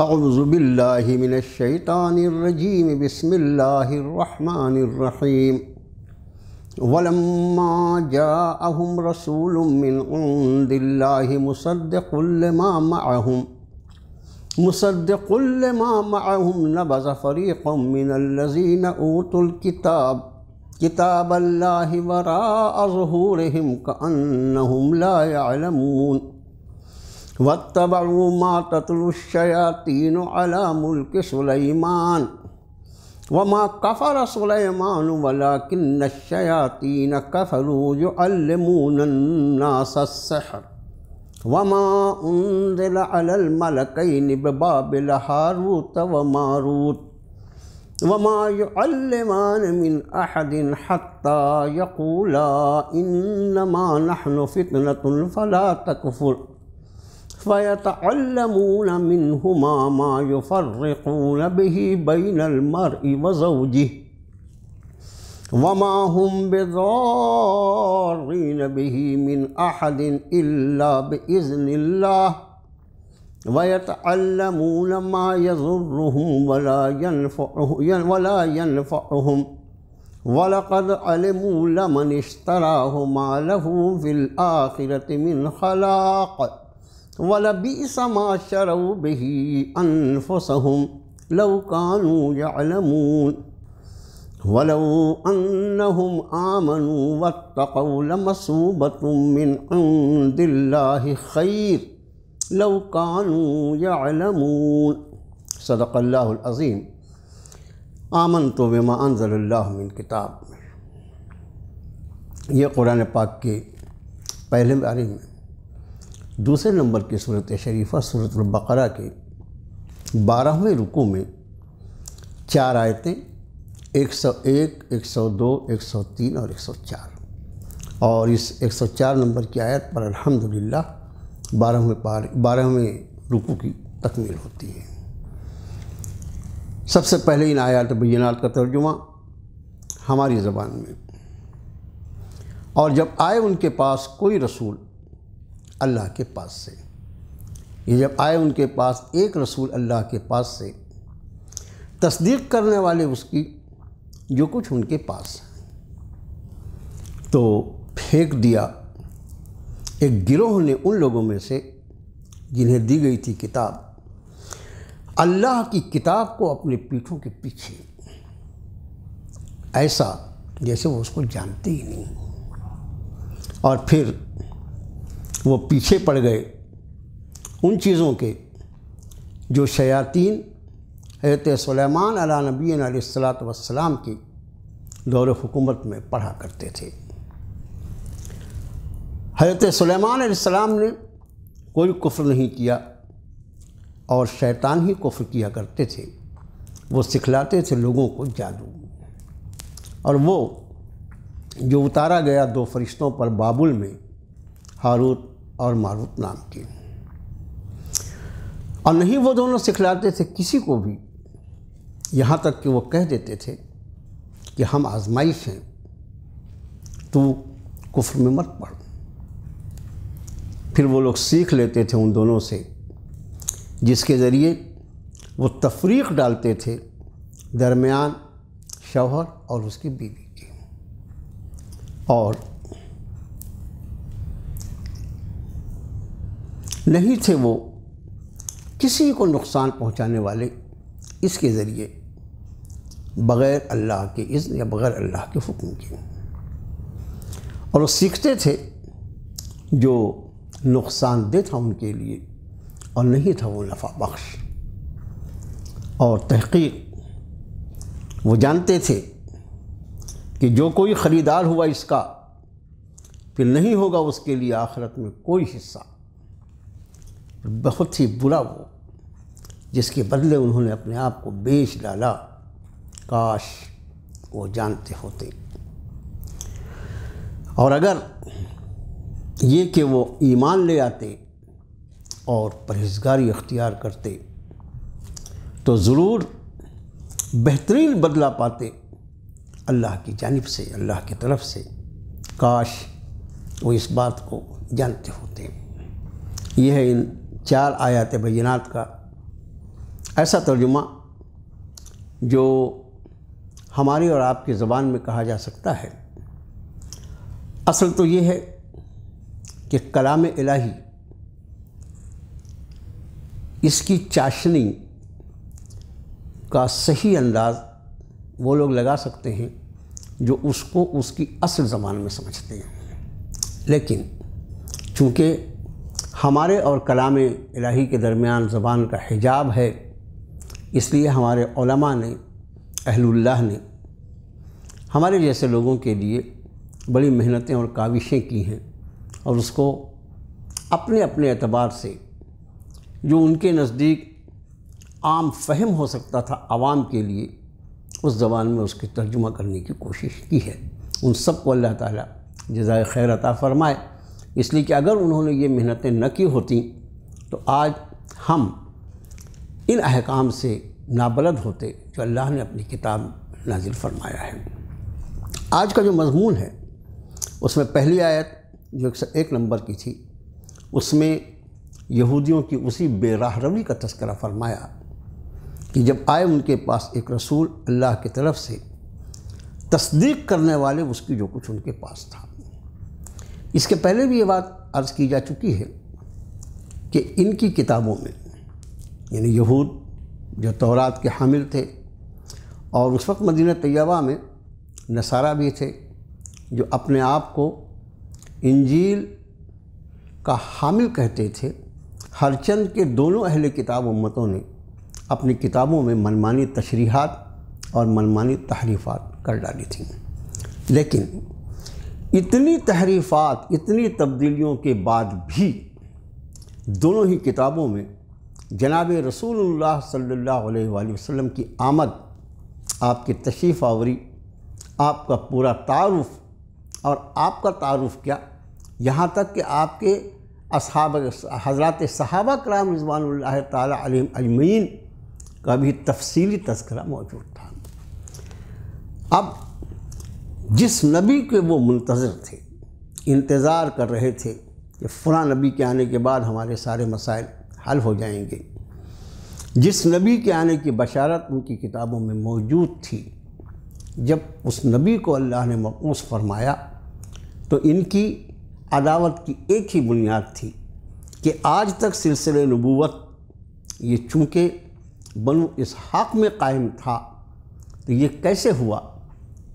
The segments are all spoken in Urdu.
أعوذ باللہ من الشیطان الرجیم بسم اللہ الرحمن الرحیم ولما جاءهم رسول من عند الله مصدق لما معهم مصدق لما معهم نبذ فريق من الذين أوتوا الكتاب كتاب الله وراء ظهورهم كأنهم لا يعلمون. واتبعوا ما تتلو الشياطين على ملك سليمان. وما كفر سليمان ولكن الشياطين كفروا يعلمون الناس السحر. وما أنزل على الملكين ببابل هاروت وماروت. وما يعلمان من أحد حتى يقولا إنما نحن فتنة فلا تكفر. فيتعلمون منهما ما يفرقون به بين المرء وزوجه وما هم بضارين به من أحد إلا بإذن الله ويتعلمون ما يضرهم ولا ينفعهم ولا ينفعهم ولقد علموا لمن اشتراه ما له في الآخرة من خلاق ولبئس ما شروا به أنفسهم لو كانوا يعلمون. ولو أنهم آمنوا واتقوا لمصوبة من عند الله خير. لو كانوا يعلمون. صدق اللہ العظیم آمن تو بما انزل اللہ من کتاب. یہ قرآن پاک کے پہلے بارے میں دوسرے نمبر کی صورت شریفہ صورت البقرہ کے بارہویں رکو میں چار آیتیں، ایک سو ایک ایک سو دو، ایک سو تین اور ایک سو چار۔ اور اس ایک سو چار نمبر کی آیت پر الحمدللہ بارہویں پار، بارہویں رکو کی تکمیل ہوتی ہے۔ سب سے پہلے ان آیات بینات کا ترجمہ ہماری زبان میں۔ اور جب آئے ان کے پاس کوئی رسول اللہ کے پاس سے۔ یہ جب آئے ان کے پاس، ایک رسول اللہ کے پاس سے تصدیق کرنے والے اس کی، جو کچھ ان کے پاس۔ تو پھینک دیا۔ ایک گروہ نے ان لوگوں میں سے جنہیں دی گئی تھی کتاب، اللہ کی کتاب کو اپنے پیٹھوں کے پیچھے۔ ایسا جیسے وہ اس کو جانتے ہی نہیں۔ اور پھر وہ پیچھے پڑ گئے ان چیزوں کے جو شیاطین حضرت سلیمان علیہ نبی علیہ السلاۃ والسلام کی دور حکومت میں پڑھا کرتے تھے۔ حضرت سلیمان علیہ السلام نے کوئی کفر نہیں کیا اور شیطان ہی کفر کیا کرتے تھے۔ وہ سکھلاتے تھے لوگوں کو جادو۔ اور وہ جو اتارا گیا دو فرشتوں پر بابل میں، ہاروت اور ماروت نام کے اور نہیں وہ دونوں سکھلاتے تھے کسی کو بھی، یہاں تک کہ وہ کہہ دیتے تھے کہ ہم آزمائش ہیں، تو کفر میں مت پڑھ۔ پھر وہ لوگ سیکھ لیتے تھے ان دونوں سے، جس کے ذریعے وہ تفریق ڈالتے تھے درمیان شوہر اور اس کی بیوی کے اور نہیں تھے وہ، کسی کو نقصان پہنچانے والے اس کے ذریعے بغیر اللہ کے اذن یا بغیر اللہ کے حکم کے۔ اور وہ سیکھتے تھے جو نقصان دہ تھا ان کے لیے اور نہیں تھا وہ نفع بخش۔ اور تحقیق، وہ جانتے تھے کہ جو کوئی خریدار ہوا اس کا، پھر نہیں ہوگا اس کے لیے آخرت میں کوئی حصہ۔ بہت ہی برا وہ، جس کے بدلے انہوں نے اپنے آپ کو بیچ ڈالا۔ کاش وہ جانتے ہوتے۔ اور اگر یہ کہ وہ ایمان لے آتے اور پرہیزگاری اختیار کرتے، تو ضرور بہترین بدلہ پاتے۔ اللہ کی جانب سے، اللہ کی طرف سے۔ کاش وہ اس بات کو جانتے ہوتے۔ یہ ہے ان چار آیات بینات کا ایسا ترجمہ جو ہماری اور آپ کی زبان میں کہا جا سکتا ہے۔ اصل تو یہ ہے کہ کلام الہی اس کی چاشنی کا صحیح انداز وہ لوگ لگا سکتے ہیں جو اس کو اس کی اصل زبان میں سمجھتے ہیں۔ لیکن چونکہ ہمارے اور کلام الہی کے درمیان زبان کا حجاب ہے۔ اس لیے ہمارے علماء نے، اہل اللہ نے ہمارے جیسے لوگوں کے لیے بڑی محنتیں اور کاوشیں کی ہیں اور اس کو اپنے اپنے اعتبار سے جو ان کے نزدیک عام فہم ہو سکتا تھا عوام کے لیے، اس زبان میں اس کی ترجمہ کرنے کی کوشش کی ہے۔ ان سب کو اللہ تعالیٰ جزائے خیر عطا فرمائے۔ اس لیے کہ اگر انہوں نے یہ محنتیں نہ کی ہوتیں، تو آج ہم ان احکام سے نابلد ہوتے جو اللہ نے اپنی کتاب نازل فرمایا ہے۔ آج کا جو مضمون ہے، اس میں پہلی آیت جو ایک نمبر کی تھی، اس میں یہودیوں کی اسی بے راہ روی کا تذکرہ فرمایا کہ جب آئے ان کے پاس ایک رسول اللہ کی طرف سے، تصدیق کرنے والے اس کی جو کچھ ان کے پاس تھا۔ اس کے پہلے بھی یہ بات عرض کی جا چکی ہے کہ ان کی کتابوں میں یعنی یہود جو تورات کے حامل تھے اور اس وقت مدینہ طیبہ میں نصارہ بھی تھے، جو اپنے آپ کو انجیل کا حامل کہتے تھے، ہر چند کے دونوں اہل کتاب امتوں نے اپنی کتابوں میں منمانی تشریحات اور منمانی تحریفات کر ڈالی تھیں۔ لیکن اتنی تحریفات، اتنی تبدیلیوں کے بعد بھی دونوں ہی کتابوں میں جناب رسول اللہ صلی اللہ علیہ وآلہ وسلم کی آمد، آپ کی تشریف آوری، آپ کا پورا تعارف اور آپ کا تعارف کیا؟ یہاں تک کہ آپ کے اصحاب، حضرات صحابہ کرام رضوان اللہ تعالیٰ علیہ اجمعین کا بھی تفصیلی تذکرہ موجود تھا۔ اب جس نبی کے وہ منتظر تھے، انتظار کر رہے تھے کہ فلاں نبی کے آنے کے بعد ہمارے سارے مسائل حل ہو جائیں گے۔ جس نبی کے آنے کی بشارت ان کی کتابوں میں موجود تھی، جب اس نبی کو اللہ نے مقوص فرمایا، تو ان کی عداوت کی ایک ہی بنیاد تھی کہ آج تک سلسلے نبوت، یہ چونکہ بنو اسحاق میں قائم تھا، تو یہ کیسے ہوا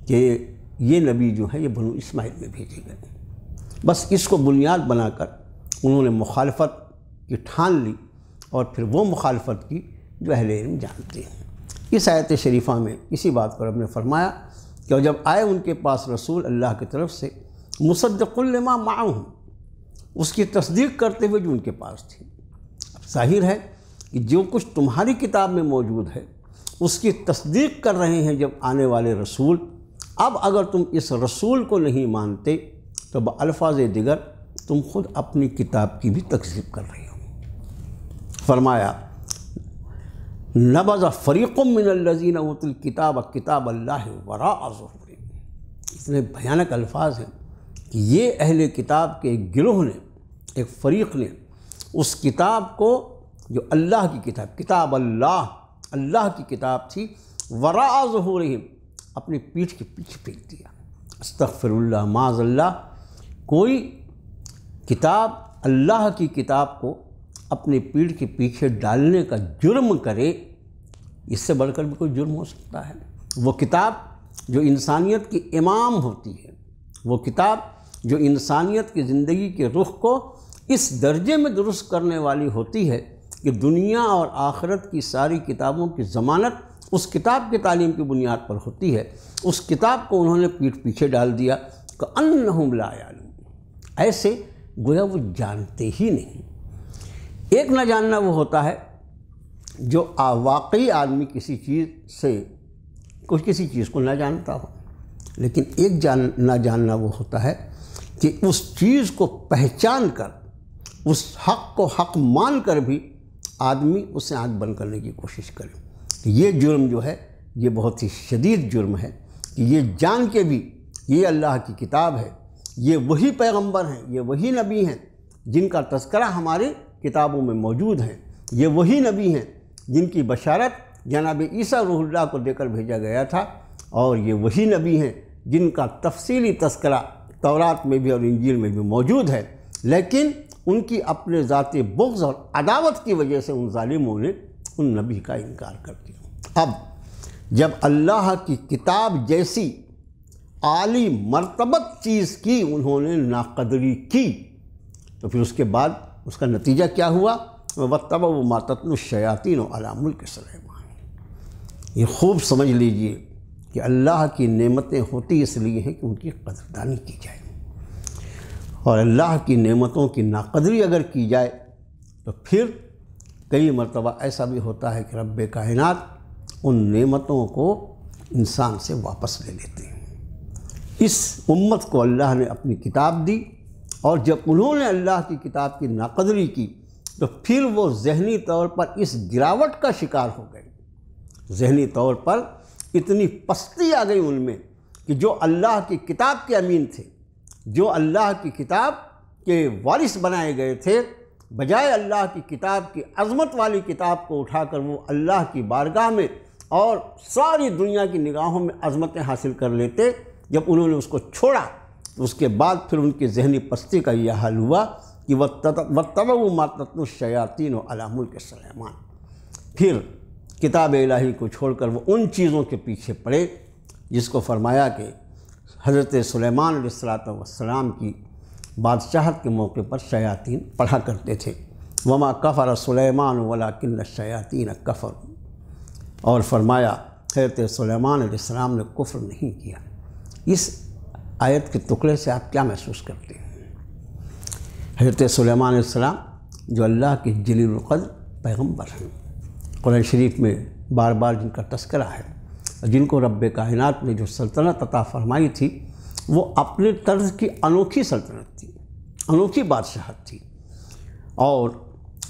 کہ یہ نبی جو ہے یہ بنو اسماعیل میں بھیجے گئے بس اس کو بنیاد بنا کر انہوں نے مخالفت کی ٹھان لی اور پھر وہ مخالفت کی جو اہل علم جانتے ہیں۔ اس آیت شریفہ میں اسی بات پر اب نے فرمایا کہ جب آئے ان کے پاس رسول اللہ کی طرف سے، مصدق الما معاہم اس کی تصدیق کرتے ہوئے جو ان کے پاس تھی۔ ظاہر ہے کہ جو کچھ تمہاری کتاب میں موجود ہے، اس کی تصدیق کر رہے ہیں جب آنے والے رسول اب اگر تم اس رسول کو نہیں مانتے تو الفاظ دیگر تم خود اپنی کتاب کی بھی تقسیب کر رہے ہو۔ فرمایا نبض فریق من الزین اوت الکتاب کتاب اللہ ورا ظہور اتنے بھیانک الفاظ ہیں کہ یہ اہل کتاب کے ایک گروہ نے، ایک فریق نے اس کتاب کو، جو اللہ کی کتاب کتاب اللہ اللہ کی کتاب تھی ورا ظہورہم اپنی پیٹھ کے پیچھے پھینک دیا۔ استغفر اللہ، معاذ اللہ۔ کوئی کتاب اللہ کی کتاب کو اپنے پیڑھ کے پیچھے ڈالنے کا جرم کرے، اس سے بڑھ کر بھی کوئی جرم ہو سکتا ہے۔ وہ کتاب جو انسانیت کی امام ہوتی ہے، وہ کتاب جو انسانیت کی زندگی کے رخ کو اس درجے میں درست کرنے والی ہوتی ہے کہ دنیا اور آخرت کی ساری کتابوں کی ضمانت اس کتاب کی تعلیم کی بنیاد پر ہوتی ہے۔ اس کتاب کو انہوں نے پیٹھ پیچھے ڈال دیا کہ انہم لا یعلم ایسے گویا وہ جانتے ہی نہیں۔ ایک نہ جاننا وہ ہوتا ہے جو واقعی آدمی کسی چیز سے کچھ کسی چیز کو نہ جانتا ہو۔ لیکن ایک جان، نہ جاننا وہ ہوتا ہے کہ اس چیز کو پہچان کر، اس حق کو حق مان کر بھی آدمی اسے آنکھ بند کرنے کی کوشش کرے۔ یہ جرم جو ہے، یہ بہت ہی شدید جرم ہے کہ یہ جان کے بھی یہ اللہ کی کتاب ہے، یہ وہی پیغمبر ہیں، یہ وہی نبی ہیں جن کا تذکرہ ہماری کتابوں میں موجود ہے۔ یہ وہی نبی ہیں جن کی بشارت جناب عیسیٰ روح اللہ کو دے کر بھیجا گیا تھا اور یہ وہی نبی ہیں جن کا تفصیلی تذکرہ تورات میں بھی اور انجیل میں بھی موجود ہے۔ لیکن ان کی اپنے ذاتی بغض اور عداوت کی وجہ سے ان ظالموں نے ان نبی کا انکار کر دیا اب جب اللہ کی کتاب جیسی عالی مرتبت چیز کی انہوں نے ناقدری کی، تو پھر اس کے بعد اس کا نتیجہ کیا ہوا؟ وطب و ماتتن الشیاطین و علام الک سلیمان یہ خوب سمجھ لیجیے کہ اللہ کی نعمتیں ہوتی اس لیے ہیں کہ ان کی قدردانی کی جائے۔ اور اللہ کی نعمتوں کی ناقدری اگر کی جائے، تو پھر کئی مرتبہ ایسا بھی ہوتا ہے کہ رب کائنات ان نعمتوں کو انسان سے واپس لے لیتے ہیں۔ اس امت کو اللہ نے اپنی کتاب دی اور جب انہوں نے اللہ کی کتاب کی ناقدری کی تو پھر وہ ذہنی طور پر اس گراوٹ کا شکار ہو گئے۔ ذہنی طور پر اتنی پستی آ گئی ان میں کہ جو اللہ کی کتاب کے امین تھے، جو اللہ کی کتاب کے وارث بنائے گئے تھے بجائے اللہ کی کتاب کی عظمت والی کتاب کو اٹھا کر وہ اللہ کی بارگاہ میں اور ساری دنیا کی نگاہوں میں عظمتیں حاصل کر لیتے، جب انہوں نے اس کو چھوڑا، تو اس کے بعد پھر ان کی ذہنی پستی کا یہ حال ہوا کہ وہ تب و ماتت الشیاطین و علام کے سلیمان پھر کتاب الہی کو چھوڑ کر وہ ان چیزوں کے پیچھے پڑے، جس کو فرمایا کہ حضرت سلیمان علیہ السلاۃ والسلام کی بادشاہت کے موقع پر شیاطین پڑھا کرتے تھے۔ وما کفر سلیمان ولاکن شیاطین کفر اور فرمایا حضرت سلیمان علیہ السلام نے کفر نہیں کیا۔ اس آیت کے ٹکڑے سے آپ کیا محسوس کرتے ہیں؟ حضرت سلیمان علیہ السلام جو اللہ کے جلیل القدر پیغمبر ہیں۔ قرآن شریف میں بار بار جن کا تذکرہ ہے، جن کو رب کائنات نے جو سلطنت عطا فرمائی تھی وہ اپنے طرز کی انوکھی سلطنت تھی، انوکھی بادشاہت تھی۔ اور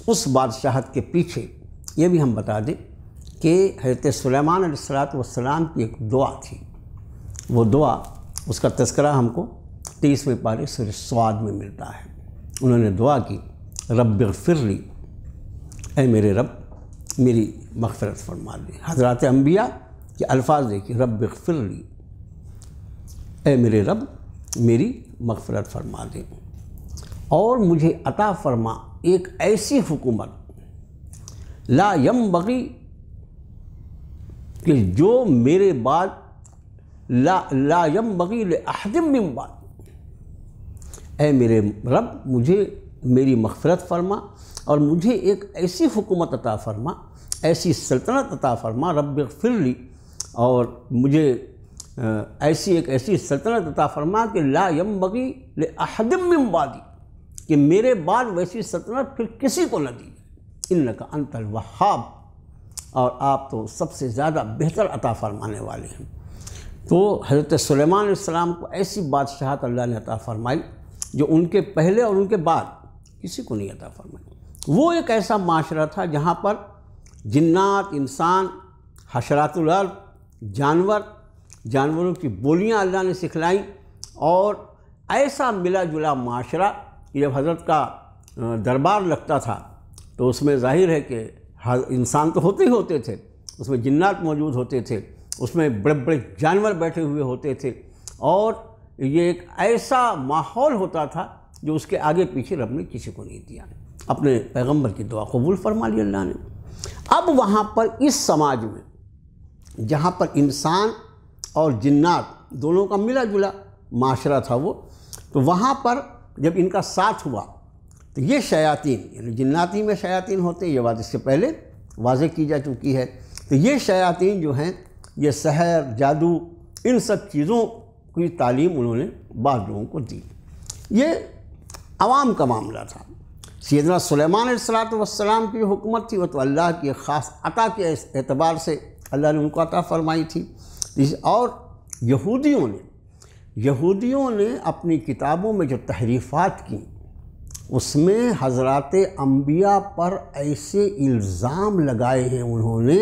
اس بادشاہت کے پیچھے یہ بھی ہم بتا دیں کہ حضرت سلیمان علیہ السلاۃ والسلام کی ایک دعا تھی۔ وہ دعا، اس کا تذکرہ ہم کو تیسویں پارے سر سواد میں ملتا ہے۔ انہوں نے دعا کی، رب فرلی اے میرے رب، میری مغفرت فرما دی حضرات انبیاء کے الفاظ دیکھیے رب فرلی اے میرے رب، میری مغفرت فرما دے۔ اور مجھے عطا فرما ایک ایسی حکومت، لا یم بغی کہ جو میرے بعد، لا لا یم بغی لحدم من بعد۔ اے میرے رب، مجھے میری مغفرت فرما اور مجھے ایک ایسی حکومت عطا فرما، ایسی سلطنت عطا فرما، رب فرلی اور مجھے ایسی ایک ایسی سلطنت عطا فرما کہ لا یم بغی من بعدی، کہ میرے بعد ویسی سلطنت پھر کسی کو نہ دی۔ ان کا انت الوہاب، اور آپ تو سب سے زیادہ بہتر عطا فرمانے والے ہیں۔ تو حضرت سلیمان علیہ السلام کو ایسی بادشاہت اللہ نے عطا فرمائی جو ان کے پہلے اور ان کے بعد کسی کو نہیں عطا فرمائی۔ وہ ایک ایسا معاشرہ تھا جہاں پر جنات، انسان، حشرات الارض، جانور جانوروں کی بولیاں اللہ نے سکھلائیں اور ایسا ملا جلا معاشرہ جب حضرت کا دربار لگتا تھا تو اس میں ظاہر ہے کہ انسان تو ہوتے ہی ہوتے تھے، اس میں جنات موجود ہوتے تھے، اس میں بڑے بڑے جانور بیٹھے ہوئے ہوتے تھے اور یہ ایک ایسا ماحول ہوتا تھا جو اس کے آگے پیچھے رب نے کسی کو نہیں دیا۔ اپنے پیغمبر کی دعا قبول فرما لی اللہ نے۔ اب وہاں پر اس سماج میں جہاں پر انسان اور جنات دونوں کا ملا جلا معاشرہ تھا وہ، تو وہاں پر جب ان کا ساتھ ہوا، تو یہ شیاطین یعنی جناتی میں شیاطین ہوتے، یہ بات اس سے پہلے واضح کی جا چکی ہے۔ تو یہ شیاطین جو ہیں، یہ سحر، جادو، ان سب چیزوں کی تعلیم انہوں نے بعض لوگوں کو دی۔ یہ عوام کا معاملہ تھا۔ سیدنا سلیمان علیہ السلاۃ والسلام کی حکومت تھی، وہ تو اللہ کی خاص عطا کے اعتبار سے اللہ نے ان کو عطا فرمائی تھی۔ اور یہودیوں نے یہودیوں نے اپنی کتابوں میں جو تحریفات کیں اس میں حضرات انبیاء پر ایسے الزام لگائے ہیں انہوں نے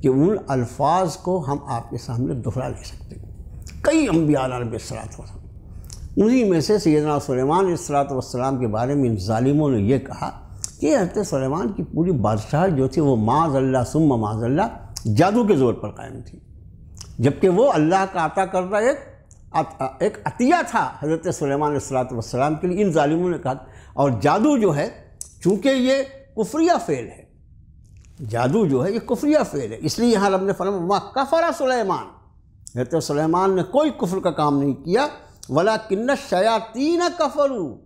کہ ان الفاظ کو ہم آپ کے سامنے دہرا لے سکتے۔ ہیں کئی انبیاء علیہ السلاط وسلم انہی میں سے سیدنا سلیمان علیہ السلاۃ والسلام کے بارے میں ان ظالموں نے یہ کہا کہ حضرت سلیمان کی پوری بادشاہ جو تھی وہ معاذ اللہ سم معاذ اللہ جادو کے زور پر قائم تھی۔ جبکہ وہ اللہ کا عطا کردہ ایک ایک عطیہ تھا حضرت سلیمان علیہ السلاۃ والسلام کے لیے، ان ظالموں نے کہا۔ اور جادو جو ہے، چونکہ یہ کفریہ فعل ہے، جادو جو ہے، یہ کفریہ فعل ہے۔ اس لیے یہاں رب نے فرما کفر سلیمان حضرت سلیمان نے کوئی کفر کا کام نہیں کیا ولا کن شیاطین کفرو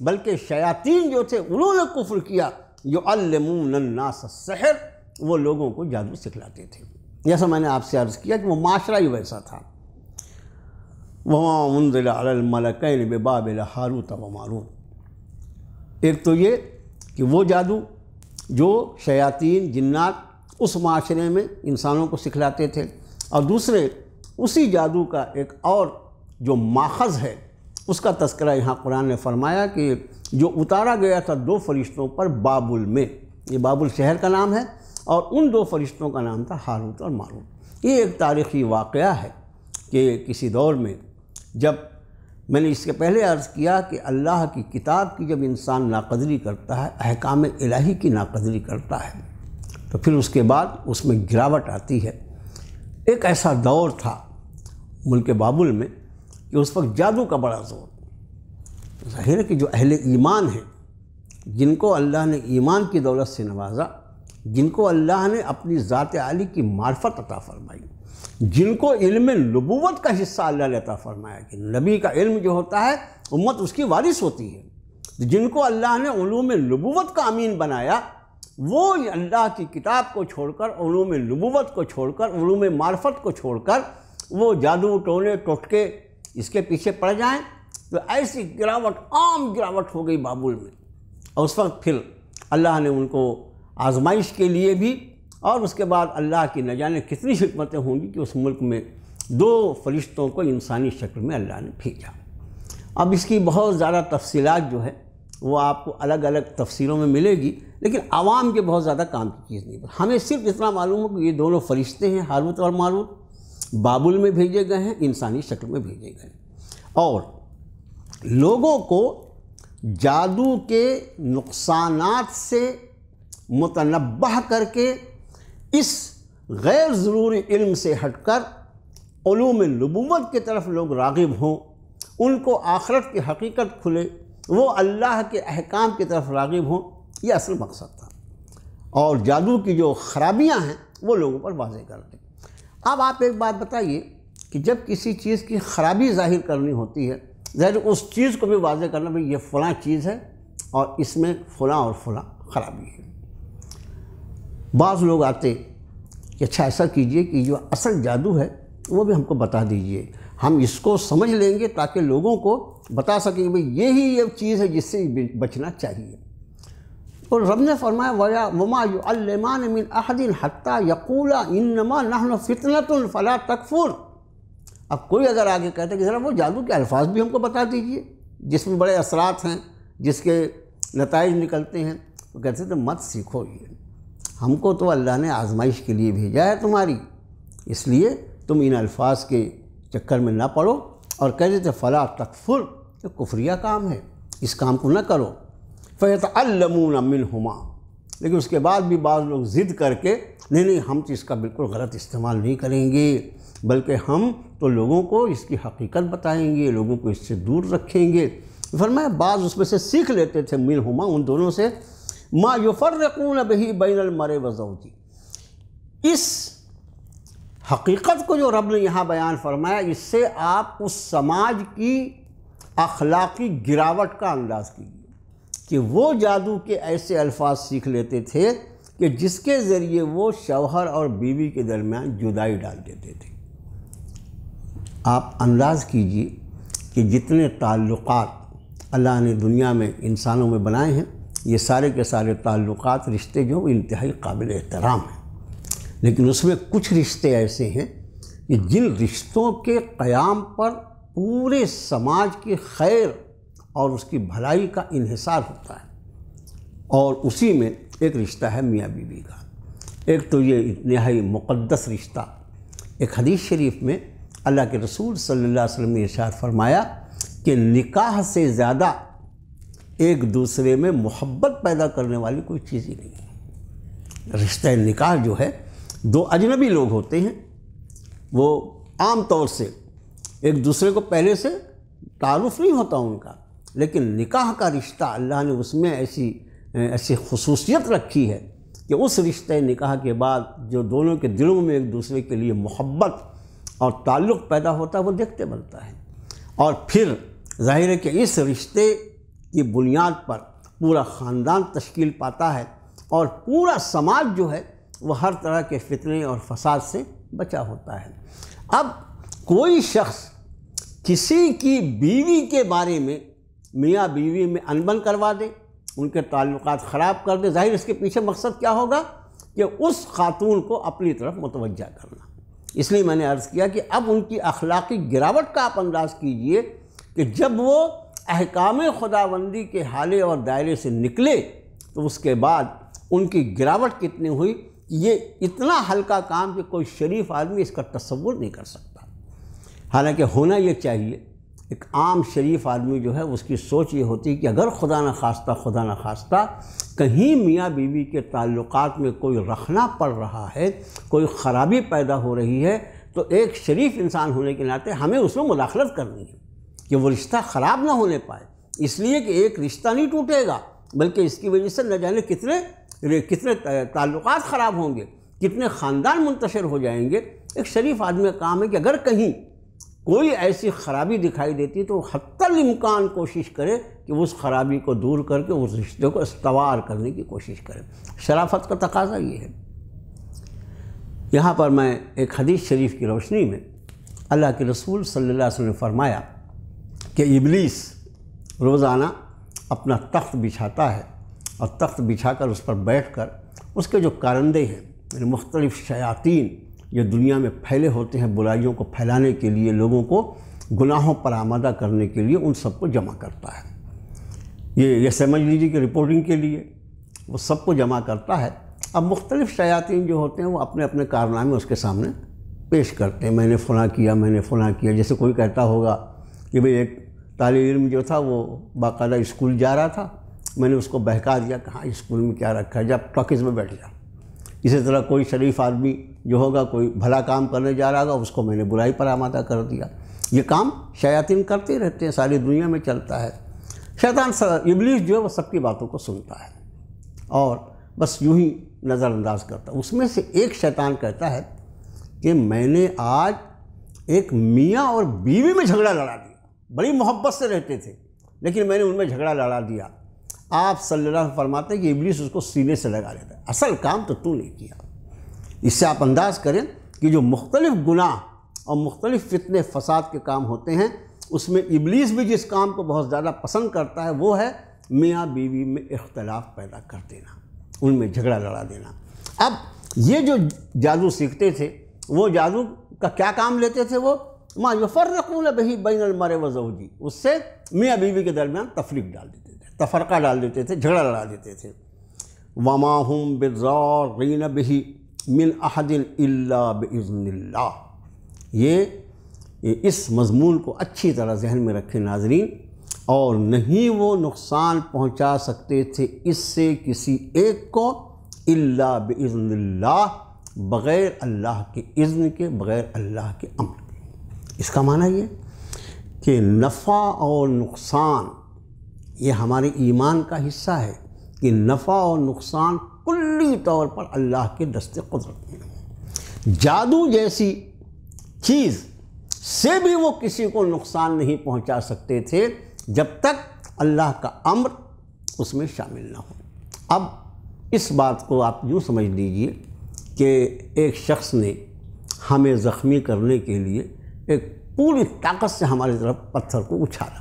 بلکہ شیاطین جو تھے، انہوں نے کفر کیا۔ جو الناس السحر۔ وہ لوگوں کو جادو سکھلاتے تھے۔ جیسا میں نے آپ سے عرض کیا کہ وہ معاشرہ ہی ویسا تھا۔ وہاں منزل علی الملکین ببابل ہاروت و ماروت ایک تو یہ کہ وہ جادو جو شیاطین، جنات اس معاشرے میں انسانوں کو سکھلاتے تھے۔ اور دوسرے، اسی جادو کا ایک اور جو ماخذ ہے، اس کا تذکرہ یہاں قرآن نے فرمایا کہ جو اتارا گیا تھا دو فرشتوں پر بابل میں۔ یہ بابل شہر کا نام ہے۔ اور ان دو فرشتوں کا نام تھا ہاروت اور ماروت یہ ایک تاریخی واقعہ ہے کہ کسی دور میں جب میں نے اس کے پہلے عرض کیا کہ اللہ کی کتاب کی جب انسان ناقدری کرتا ہے، احکام الہی کی ناقدری کرتا ہے، تو پھر اس کے بعد اس میں گراوٹ آتی ہے۔ ایک ایسا دور تھا ملک بابل میں کہ اس وقت جادو کا بڑا زور۔ ظاہر ہے کہ جو اہل ایمان ہیں، جن کو اللہ نے ایمان کی دولت سے نوازا جن کو اللہ نے اپنی ذات عالی کی معرفت عطا فرمائی، جن کو علم نبوت کا حصہ اللہ نے عطا فرمایا کہ نبی کا علم جو ہوتا ہے، امت اس کی وارث ہوتی ہے۔ جن کو اللہ نے علوم نبوت کا امین بنایا، وہ اللہ کی کتاب کو چھوڑ کر، علوم نبوت کو چھوڑ کر، علوم معرفت کو چھوڑ کر، وہ جادو ٹونے ٹوٹکے اس کے پیچھے پڑ جائیں تو ایسی گراوٹ، عام گراوٹ ہو گئی بابل میں۔ اور اس وقت پھر اللہ نے ان کو آزمائش کے لیے بھی، اور اس کے بعد اللہ کی نہ جانے کتنی حکمتیں ہوں گی کہ اس ملک میں دو فرشتوں کو انسانی شکل میں اللہ نے بھیجا۔ اب اس کی بہت زیادہ تفصیلات جو ہے وہ آپ کو الگ الگ تفصیلوں میں ملے گی، لیکن عوام کے بہت زیادہ کام کی چیز نہیں۔ ہمیں صرف اتنا معلوم ہو کہ یہ دونوں فرشتے ہیں ہاروت اور ماروت بابل میں بھیجے گئے ہیں، انسانی شکل میں بھیجے گئے ہیں۔ اور لوگوں کو جادو کے نقصانات سے متنبع کر کے اس غیر ضروری علم سے ہٹ کر علوم نبوت کی طرف لوگ راغب ہوں، ان کو آخرت کی حقیقت کھلے، وہ اللہ کے احکام کی طرف راغب ہوں، یہ اصل مقصد تھا۔ اور جادو کی جو خرابیاں ہیں، وہ لوگوں پر واضح کر دیں۔ اب آپ ایک بات بتائیے کہ جب کسی چیز کی خرابی ظاہر کرنی ہوتی ہے، ظاہر اس چیز کو بھی واضح کرنا، بھائی یہ فلاں چیز ہے اور اس میں فلاں اور فلاں خرابی ہے۔ بعض لوگ آتے کہ اچھا ایسا کیجیے کہ جو اصل جادو ہے وہ بھی ہم کو بتا دیجیے۔ ہم اس کو سمجھ لیں گے تاکہ لوگوں کو بتا سکیں کہ بھئی یہی یہ چیز ہے جس سے بچنا چاہیے۔ اور رب نے فرمایا وما يعلمان من احد حتى يقول انما نحن فتنة فلا تکفر اب کوئی اگر آگے کہتا ہے کہ ذرا وہ جادو کے الفاظ بھی ہم کو بتا دیجیے، جس میں بڑے اثرات ہیں، جس کے نتائج نکلتے ہیں، تو کہتے تھے مت سیکھو یہ۔ ہم کو تو اللہ نے آزمائش کے لیے بھیجا ہے تمہاری۔ اس لیے تم ان الفاظ کے چکر میں نہ پڑو اور کہہ دیتے فلاں تکفر، یہ کفریہ کام ہے، اس کام کو نہ کرو۔ فیت المون امن ہما لیکن اس کے بعد بھی بعض لوگ ضد کر کے، نہیں نہیں، ہم تو اس کا بالکل غلط استعمال نہیں کریں گے، بلکہ ہم تو لوگوں کو اس کی حقیقت بتائیں گے، لوگوں کو اس سے دور رکھیں گے۔ فرمایا، بعض اس میں سے سیکھ لیتے تھے من ہما ان دونوں سے۔ ما یفرقون بہی بین المرے وزوجی اس حقیقت کو جو رب نے یہاں بیان فرمایا، اس سے آپ اس سماج کی اخلاقی گراوٹ کا انداز کیجیے کہ وہ جادو کے ایسے الفاظ سیکھ لیتے تھے کہ جس کے ذریعے وہ شوہر اور بیوی کے درمیان جدائی ڈال دیتے تھے۔ آپ انداز کیجیے کہ جتنے تعلقات اللہ نے دنیا میں انسانوں میں بنائے ہیں یہ سارے کے سارے تعلقات رشتے جو انتہائی قابل احترام ہیں۔ لیکن اس میں کچھ رشتے ایسے ہیں کہ جن رشتوں کے قیام پر پورے سماج کی خیر اور اس کی بھلائی کا انحصار ہوتا ہے۔ اور اسی میں ایک رشتہ ہے میاں بیوی کا۔ ایک تو یہ نہائی مقدس رشتہ۔ ایک حدیث شریف میں اللہ کے رسول صلی اللہ علیہ وسلم نے ارشاد فرمایا کہ نکاح سے زیادہ ایک دوسرے میں محبت پیدا کرنے والی کوئی چیز ہی نہیں ہے۔ رشتہ نکاح جو ہے، دو اجنبی لوگ ہوتے ہیں۔ وہ عام طور سے ایک دوسرے کو پہلے سے تعارف نہیں ہوتا ان کا، لیکن نکاح کا رشتہ اللہ نے اس میں ایسی ایسی خصوصیت رکھی ہے کہ اس رشتہ نکاح کے بعد جو دونوں کے دلوں میں ایک دوسرے کے لیے محبت اور تعلق پیدا ہوتا ہے، وہ دیکھتے بنتا ہے۔ اور پھر ظاہر ہے کہ اس رشتے کی بنیاد پر پورا خاندان تشکیل پاتا ہے اور پورا سماج جو ہے وہ ہر طرح کے فتنے اور فساد سے بچا ہوتا ہے۔ اب کوئی شخص کسی کی بیوی کے بارے میں، میاں بیوی میں انبن کروا دے، ان کے تعلقات خراب کر دے، ظاہر اس کے پیچھے مقصد کیا ہوگا؟ کہ اس خاتون کو اپنی طرف متوجہ کرنا۔ اس لیے میں نے عرض کیا کہ اب ان کی اخلاقی گراوٹ کا آپ انداز کیجیے کہ جب وہ احکام خداوندی کے حالے اور دائرے سے نکلے تو اس کے بعد ان کی گراوٹ کتنی ہوئی یہ اتنا ہلکا کام کہ کوئی شریف آدمی اس کا تصور نہیں کر سکتا۔ حالانکہ ہونا یہ چاہیے، ایک عام شریف آدمی جو ہے اس کی سوچ یہ ہوتی ہے کہ اگر خدا نخواستہ خدا نخواستہ کہیں میاں بیوی کے تعلقات میں کوئی رکھنا پڑ رہا ہے، کوئی خرابی پیدا ہو رہی ہے، تو ایک شریف انسان ہونے کے ناطے ہمیں اس میں مداخلت کرنی ہے۔ کہ وہ رشتہ خراب نہ ہونے پائے۔ اس لیے کہ ایک رشتہ نہیں ٹوٹے گا، بلکہ اس کی وجہ سے نہ جانے کتنے کتنے تعلقات خراب ہوں گے، کتنے خاندان منتشر ہو جائیں گے۔ ایک شریف آدمی کا کام ہے کہ اگر کہیں کوئی ایسی خرابی دکھائی دیتی تو حتی الامکان کوشش کرے کہ اس خرابی کو دور کر کے اس رشتے کو استوار کرنے کی کوشش کرے۔ شرافت کا تقاضا یہ ہے۔ یہاں پر میں ایک حدیث شریف کی روشنی میں اللہ کے رسول صلی اللہ علیہ وسلم نے فرمایا کہ ابلیس روزانہ اپنا تخت بچھاتا ہے اور تخت بچھا کر اس پر بیٹھ کر اس کے جو کارندے ہیں یعنی مختلف شیاطین جو دنیا میں پھیلے ہوتے ہیں برائیوں کو پھیلانے کے لیے، لوگوں کو گناہوں پر آمادہ کرنے کے لیے ان سب کو جمع کرتا ہے۔ یہ یہ سمجھ لیجیے کہ رپورٹنگ کے لیے وہ سب کو جمع کرتا ہے۔ اب مختلف شیاطین جو ہوتے ہیں وہ اپنے اپنے کارنامے اس کے سامنے پیش کرتے ہیں۔ میں نے فلاں کیا، میں نے فلاں کیا، جیسے کوئی کہتا ہوگا کہ بھئی ایک طالب علم جو تھا وہ باقاعدہ اسکول جا رہا تھا۔ میں نے اس کو بہکا دیا کہ ہاں اسکول میں کیا رکھا ہے؟ جب ٹاکیز میں بیٹھ جا اسی طرح کوئی شریف آدمی جو ہوگا، کوئی بھلا کام کرنے جا رہا ہوگا، اس کو میں نے برائی پر آمادہ کر دیا۔ یہ کام شیاطین کرتے رہتے ہیں، ساری دنیا میں چلتا ہے۔ شیطان ابلیس جو ہے وہ سب کی باتوں کو سنتا ہے۔ اور بس یوں ہی نظر انداز کرتا ہے۔ اس میں سے ایک شیطان کہتا ہے کہ میں نے آج ایک میاں اور بیوی میں جھگڑا لڑا دیا۔ بڑی محبت سے رہتے تھے، لیکن میں نے ان میں جھگڑا لڑا دیا۔ آپ صلی اللہ علیہ فرماتے ہیں کہ ابلیس اس کو سینے سے لگا لیتا ہے۔ اصل کام تو تو نہیں کیا۔ اس سے آپ انداز کریں کہ جو مختلف گناہ اور مختلف فتنے، فساد کے کام ہوتے ہیں، اس میں ابلیس بھی جس کام کو بہت زیادہ پسند کرتا ہے، وہ ہے میاں بیوی میں اختلاف پیدا کر دینا، ان میں جھگڑا لڑا دینا۔ اب یہ جو جادو سیکھتے تھے، وہ جادو کا کیا کام لیتے تھے وہ؟ ماں یفرقون بہی بین المر و زوجی۔ اس سے میاں بیوی کے درمیان تفریق ڈال دیتے تھے، تفرقہ ڈال دیتے تھے، جھگڑا لڑا دیتے تھے۔ وما ہم بزار غین بہی من احد اللہ بزن اللہ یہ اس مضمون کو اچھی طرح ذہن میں رکھے ناظرین، اور نہیں وہ نقصان پہنچا سکتے تھے اس سے کسی ایک کو اللہ بزن اللہ بغیر اللہ کے اذن کے، بغیر اللہ کے امر اس کا معنی یہ کہ نفع اور نقصان یہ ہمارے ایمان کا حصہ ہے کہ نفع اور نقصان کلی طور پر اللہ کے دست قدرت میں جادو جیسی چیز سے بھی وہ کسی کو نقصان نہیں پہنچا سکتے تھے جب تک اللہ کا امر اس میں شامل نہ ہو۔ اب اس بات کو آپ یوں سمجھ لیجیے کہ ایک شخص نے ہمیں زخمی کرنے کے لیے ایک پوری طاقت سے ہماری طرف پتھر کو اچھالا۔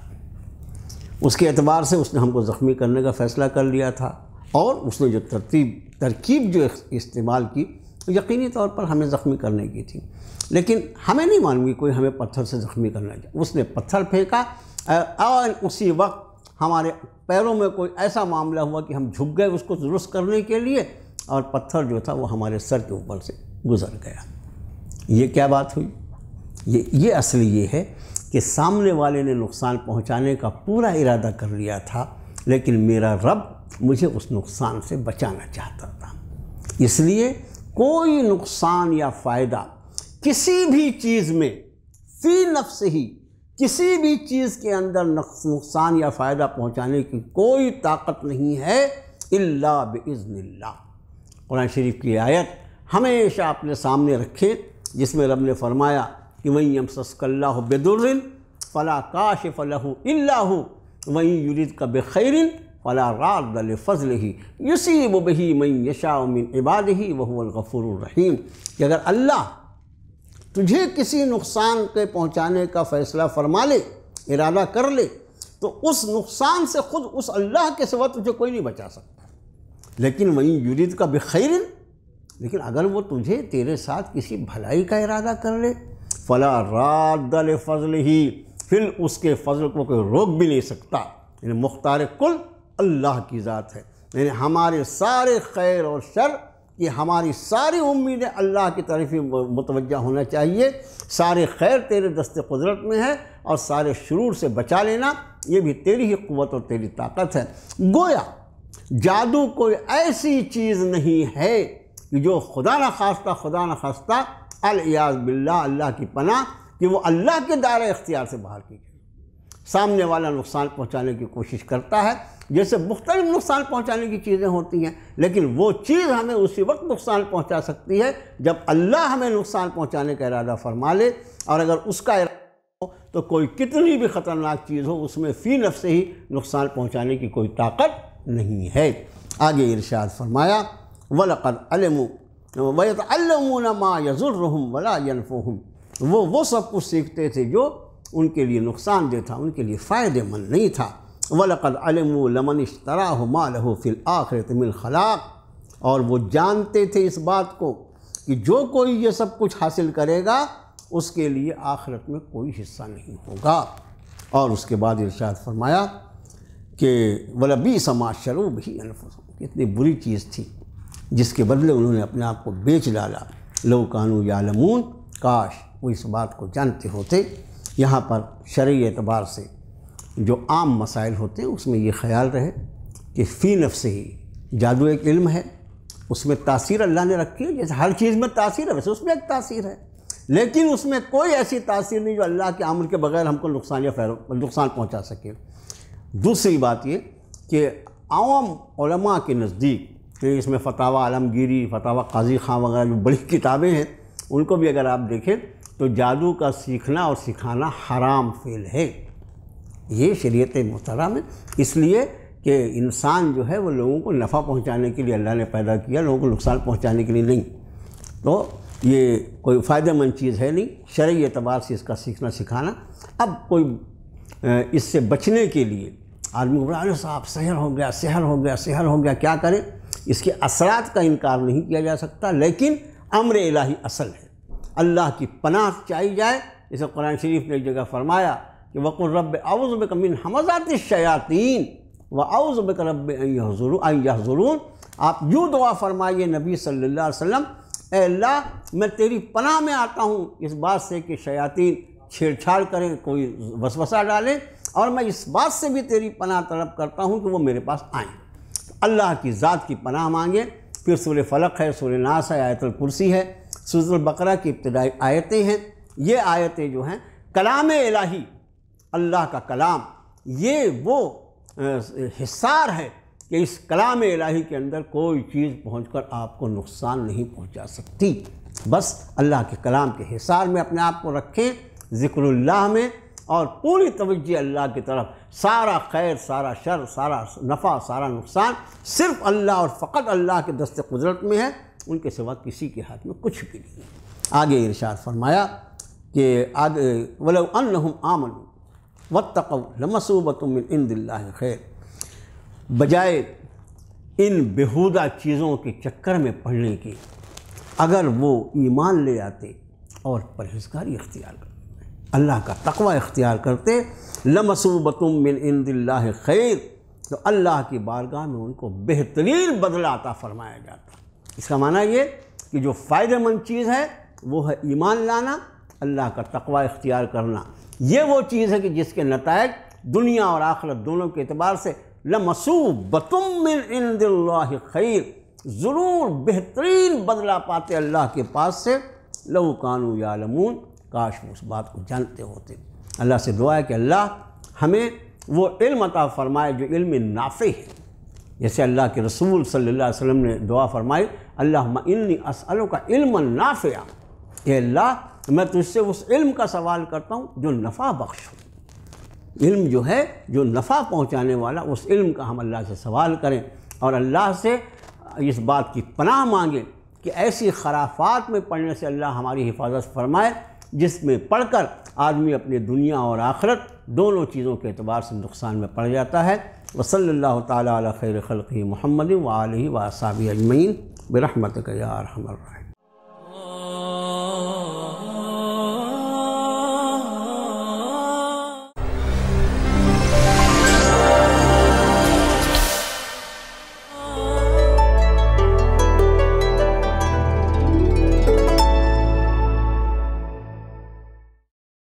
اس کے اعتبار سے اس نے ہم کو زخمی کرنے کا فیصلہ کر لیا تھا اور اس نے جو ترتیب، ترکیب جو استعمال کی، یقینی طور پر ہمیں زخمی کرنے کی تھی۔ لیکن ہمیں نہیں معلوم کہ کوئی ہمیں پتھر سے زخمی کرنا چاہیے اس نے پتھر پھینکا اور اسی وقت ہمارے پیروں میں کوئی ایسا معاملہ ہوا کہ ہم جھک گئے اس کو درست کرنے کے لیے اور پتھر جو تھا وہ ہمارے سر کے اوپر سے گزر گیا۔ یہ کیا بات ہوئی؟ یہ یہ اصل یہ ہے کہ سامنے والے نے نقصان پہنچانے کا پورا ارادہ کر لیا تھا، لیکن میرا رب مجھے اس نقصان سے بچانا چاہتا تھا۔ اس لیے کوئی نقصان یا فائدہ کسی بھی چیز میں، فی نفس ہی کسی بھی چیز کے اندر نقصان یا فائدہ پہنچانے کی کوئی طاقت نہیں ہے اللہ بزن اللہ۔ قرآن شریف کی آیت ہمیشہ اپنے سامنے رکھے، جس میں رب نے فرمایا کہ وہیں یم سسک اللہ بدر فلاں کاش فلاح اللہ وہیں یرید کا بخیر فلا راد دل فضل ہی یسیب بہی میں یشا من عباد ہی وہ الغفور الرحیم۔ کہ اگر اللہ تجھے کسی نقصان کے پہنچانے کا فیصلہ فرما لے، ارادہ کر لے، تو اس نقصان سے خود اس اللہ کے سوا تجھے کوئی نہیں بچا سکتا۔ لیکن وہیں یرید کا بخیر، لیکن اگر وہ تجھے تیرے ساتھ کسی بھلائی کا ارادہ کر لے فلا راد فضل ہی پھر اس کے فضل کو کوئی روک بھی نہیں سکتا۔ یعنی مختار کل اللہ کی ذات ہے۔ یعنی ہمارے سارے خیر اور شر، یہ ہماری ساری امیدیں اللہ کی طرف ہی متوجہ ہونا چاہیے۔ سارے خیر تیرے دست قدرت میں ہے اور سارے شرور سے بچا لینا، یہ بھی تیری ہی قوت اور تیری طاقت ہے۔ گویا جادو کوئی ایسی چیز نہیں ہے کہ جو خدا نخواستہ خدا نخواستہ الیاز باللہ، اللہ کی پناہ کہ وہ اللہ کے دائرہ اختیار سے باہر کی گئی۔ سامنے والا نقصان پہنچانے کی کوشش کرتا ہے، جیسے مختلف نقصان پہنچانے کی چیزیں ہوتی ہیں، لیکن وہ چیز ہمیں اسی وقت نقصان پہنچا سکتی ہے جب اللہ ہمیں نقصان پہنچانے کا ارادہ فرما لے۔ اور اگر اس کا ارادہ ہو تو کوئی کتنی بھی خطرناک چیز ہو، اس میں فی نفس ہی نقصان پہنچانے کی کوئی طاقت نہیں ہے۔ آگے ارشاد فرمایا، وَلَقَدْ عَلِمُوا وَيَتَعَلَّمُونَ مَا يَزُرُّهُمْ وَلَا يَنْفُهُمْ وہ وہ سب کچھ سیکھتے تھے جو ان کے لیے نقصان دہ تھا، ان کے لیے فائدہ مند نہیں تھا۔ وَلَقَدْ عَلِمُوا لَمَنِ اشْتَرَاهُ مَا لَهُ فِي الْآخِرَةِ مِنْ خَلَاقٍ اور وہ جانتے تھے اس بات کو کہ جو کوئی یہ سب کچھ حاصل کرے گا، اس کے لیے آخرت میں کوئی حصہ نہیں ہوگا۔ اور اس کے بعد ارشاد فرمایا کہ وَلَبِي سَمَا شَرُوا بِهِ أَنفُسُهُمْ۔ اتنی بری چیز تھی۔ جس کے بدلے انہوں نے اپنے آپ کو بیچ ڈالا۔ لو کانو یعلمون، کاش وہ اس بات کو جانتے ہوتے۔ یہاں پر شرعی اعتبار سے جو عام مسائل ہوتے ہیں اس میں یہ خیال رہے کہ فی نفس ہی جادو ایک علم ہے۔ اس میں تاثیر اللہ نے رکھی ہے، جیسے ہر چیز میں تاثیر ہے، ویسے اس میں ایک تاثیر ہے۔ لیکن اس میں کوئی ایسی تاثیر نہیں جو اللہ کے عمل کے بغیر ہم کو نقصان یا نقصان پہنچا سکے۔ دوسری بات یہ کہ عوام علماء کے نزدیک کہ اس میں فتح عالمگیری فتح قاضی خان وغیرہ جو بڑی کتابیں ہیں، ان کو بھی اگر آپ دیکھیں تو جادو کا سیکھنا اور سکھانا حرام فعل ہے۔ یہ شریعت محترم ہے اس لیے کہ انسان جو ہے وہ لوگوں کو نفع پہنچانے کے لیے اللہ نے پیدا کیا، لوگوں کو نقصان پہنچانے کے لیے نہیں۔ تو یہ کوئی فائدہ مند چیز ہے نہیں۔ شرعی اعتبار سے اس کا سیکھنا، سکھانا۔ اب کوئی اس سے بچنے کے لیے آدمی کو بڑا صاحب، سحر ہو گیا، سحر ہو گیا، سحر ہو گیا، کیا کریں؟ اس کے اثرات کا انکار نہیں کیا جا سکتا، لیکن امر الہی اصل ہے۔ اللہ کی پناہ چاہی جائے۔ جیسے قرآن شریف نے ایک جگہ فرمایا کہ وقل رب اعوذ بک من حمزات الشیاطین و اعوذ بک رب ان یحضرون آپ یوں دعا فرمائیے نبی صلی اللہ علیہ وسلم، اے اللہ، میں تیری پناہ میں آتا ہوں۔ اس بات سے کہ شیاطین چھیڑ چھاڑ کریں، کوئی وسوسہ ڈالیں، اور میں اس بات سے بھی تیری پناہ طلب کرتا ہوں کہ وہ میرے پاس آئیں۔ اللہ کی ذات کی پناہ مانگیں پھر سور فلق ہے سور ناس ہے، آیت الکرسی ہے۔ سورت البقرہ کی ابتدائی آیتیں ہیں۔ یہ آیتیں جو ہیں، کلام الہی، اللہ کا کلام۔ یہ وہ حصار ہے کہ اس کلام الہی کے اندر کوئی چیز پہنچ کر آپ کو نقصان نہیں پہنچا سکتی۔ بس اللہ کے کلام کے حصار میں اپنے آپ کو رکھیں، ذکر اللہ میں، اور پوری توجہ اللہ کی طرف۔ سارا خیر، سارا شر، سارا نفع، سارا نقصان صرف اللہ اور فقط اللہ کے دست قدرت میں ہے، ان کے سوا کسی کے ہاتھ میں کچھ بھی نہیں آگے ارشاد فرمایا کہ آگے ولو انہم آمنوا واتقوا لمصوبۃ من عند اللہ خیر۔ بجائے ان بہودہ چیزوں کے چکر میں پڑھنے کے، اگر وہ ایمان لے آتے اور پرہیزگاری اختیار کرتے۔ اللہ کا تقوی اختیار کرتے لمصوبۃ من عند اللہ خیر، تو اللہ کی بارگاہ میں ان کو بہترین بدلہ عطا فرمایا جاتا۔ اس کا معنی یہ کہ جو فائدہ مند چیز ہے، وہ ہے ایمان لانا، اللہ کا تقوی اختیار کرنا۔ یہ وہ چیز ہے کہ جس کے نتائج دنیا اور آخرت دونوں کے اعتبار سے لمصوبتم من عند اللہ خیر، ضرور بہترین بدلہ پاتے اللہ کے پاس سے۔ لو کانو یا لمون کاش وہ اس بات کو جانتے ہوتے۔ اللہ سے دعا ہے کہ اللہ ہمیں وہ علم عطا فرمائے جو علم نافع ہے۔ جیسے اللہ کے رسول صلی اللہ علیہ وسلم نے دعا فرمائی اللہ انی اسألو کا علم نافع اے اللہ، میں تجھ سے اس علم کا سوال کرتا ہوں جو نفع بخش ہو۔ علم جو ہے، جو نفع پہنچانے والا، اس علم کا ہم اللہ سے سوال کریں۔ اور اللہ سے اس بات کی پناہ مانگیں کہ ایسی خرافات میں پڑھنے سے اللہ ہماری حفاظت فرمائے۔ جس میں پڑھ کر آدمی اپنے دنیا اور آخرت دونوں چیزوں کے اعتبار سے نقصان میں پڑ جاتا ہے۔ وصلی اللہ تعالیٰ علیہ خیر خلقی محمد و علیہ و صابی اجمعین برحمت یا ارحم الرحیم۔